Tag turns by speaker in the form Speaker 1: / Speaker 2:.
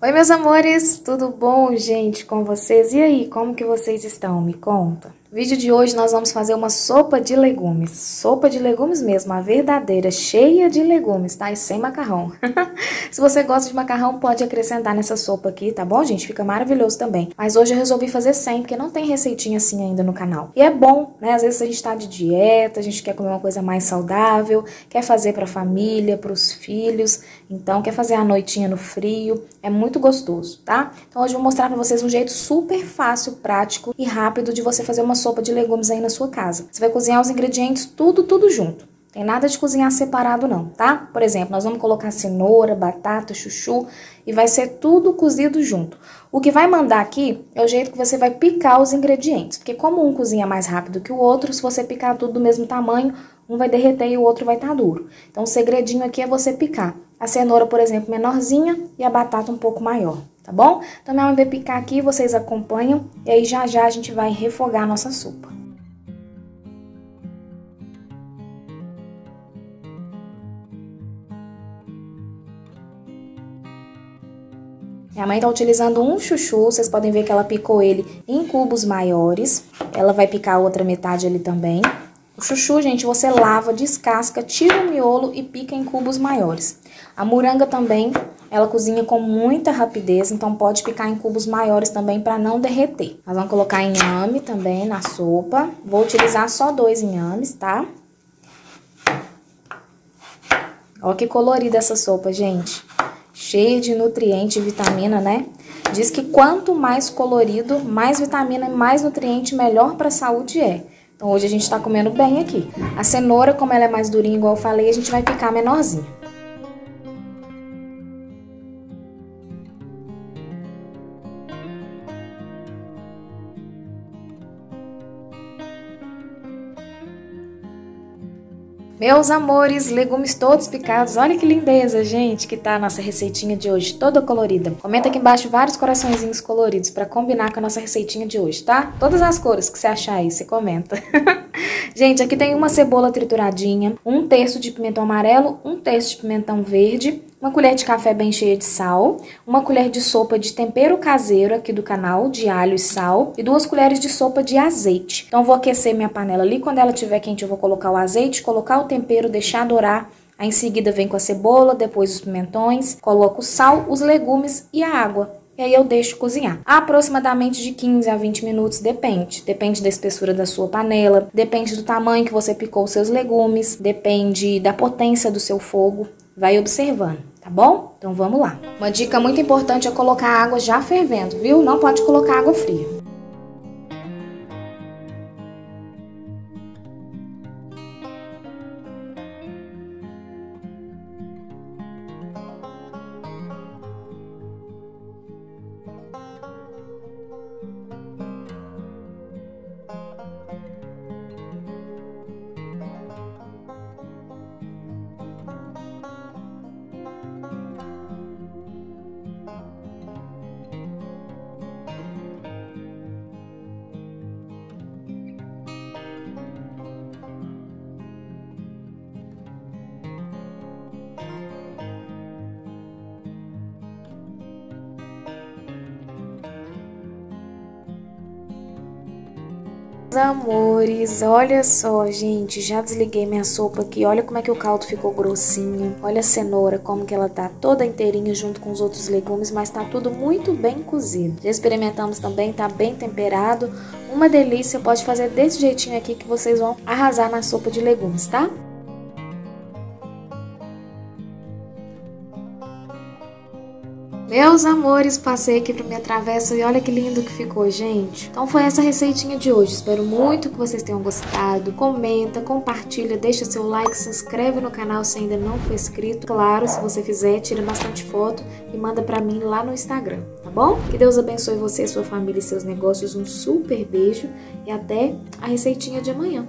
Speaker 1: Oi, meus amores, tudo bom, gente, com vocês? E aí, como que vocês estão? Me conta. No vídeo de hoje nós vamos fazer uma sopa de legumes. Sopa de legumes mesmo, a verdadeira, cheia de legumes, tá? E sem macarrão. Se você gosta de macarrão, pode acrescentar nessa sopa aqui, tá bom, gente? Fica maravilhoso também. Mas hoje eu resolvi fazer sem, porque não tem receitinha assim ainda no canal. E é bom, né? Às vezes a gente tá de dieta, a gente quer comer uma coisa mais saudável, quer fazer pra família, pros filhos, então quer fazer a noitinha no frio. É muito gostoso, tá? Então hoje eu vou mostrar pra vocês um jeito super fácil, prático e rápido de você fazer uma sopa de legumes aí na sua casa. Você vai cozinhar os ingredientes tudo, tudo junto. Tem nada de cozinhar separado não, tá? Por exemplo, nós vamos colocar cenoura, batata, chuchu e vai ser tudo cozido junto. O que vai mandar aqui é o jeito que você vai picar os ingredientes, porque como um cozinha mais rápido que o outro, se você picar tudo do mesmo tamanho, um vai derreter e o outro vai estar tá duro. Então o segredinho aqui é você picar. A cenoura, por exemplo, menorzinha e a batata um pouco maior tá bom? Então, minha mãe vai picar aqui, vocês acompanham, e aí já já a gente vai refogar a nossa sopa. Minha mãe tá utilizando um chuchu, vocês podem ver que ela picou ele em cubos maiores. Ela vai picar a outra metade ali também. O chuchu, gente, você lava, descasca, tira o miolo e pica em cubos maiores. A moranga também, ela cozinha com muita rapidez, então pode picar em cubos maiores também para não derreter. Nós vamos colocar inhame também na sopa. Vou utilizar só dois inhames, tá? Olha que colorida essa sopa, gente. Cheia de nutriente e vitamina, né? Diz que quanto mais colorido, mais vitamina e mais nutriente, melhor para a saúde é. Então hoje a gente está comendo bem aqui. A cenoura, como ela é mais durinha, igual eu falei, a gente vai picar menorzinha. Meus amores, legumes todos picados. Olha que lindeza, gente, que tá a nossa receitinha de hoje, toda colorida. Comenta aqui embaixo vários coraçõezinhos coloridos para combinar com a nossa receitinha de hoje, tá? Todas as cores que você achar aí, você comenta. gente, aqui tem uma cebola trituradinha, um terço de pimentão amarelo, um terço de pimentão verde, uma colher de café bem cheia de sal, uma colher de sopa de tempero caseiro aqui do canal, de alho e sal, e duas colheres de sopa de azeite. Então, vou aquecer minha panela ali, quando ela estiver quente eu vou colocar o azeite, colocar o tempero, deixar dourar, aí em seguida vem com a cebola, depois os pimentões, coloco o sal, os legumes e a água. E aí eu deixo cozinhar. Aproximadamente de 15 a 20 minutos, depende. Depende da espessura da sua panela, depende do tamanho que você picou os seus legumes, depende da potência do seu fogo. Vai observando, tá bom? Então vamos lá. Uma dica muito importante é colocar a água já fervendo, viu? Não pode colocar água fria. Amores, olha só, gente, já desliguei minha sopa aqui, olha como é que o caldo ficou grossinho, olha a cenoura, como que ela tá toda inteirinha junto com os outros legumes, mas tá tudo muito bem cozido. Já experimentamos também, tá bem temperado, uma delícia, pode fazer desse jeitinho aqui que vocês vão arrasar na sopa de legumes, tá? Meus amores, passei aqui para minha travessa e olha que lindo que ficou, gente. Então foi essa receitinha de hoje. Espero muito que vocês tenham gostado. Comenta, compartilha, deixa seu like, se inscreve no canal se ainda não for inscrito. Claro, se você fizer, tira bastante foto e manda para mim lá no Instagram, tá bom? Que Deus abençoe você, sua família e seus negócios. Um super beijo e até a receitinha de amanhã.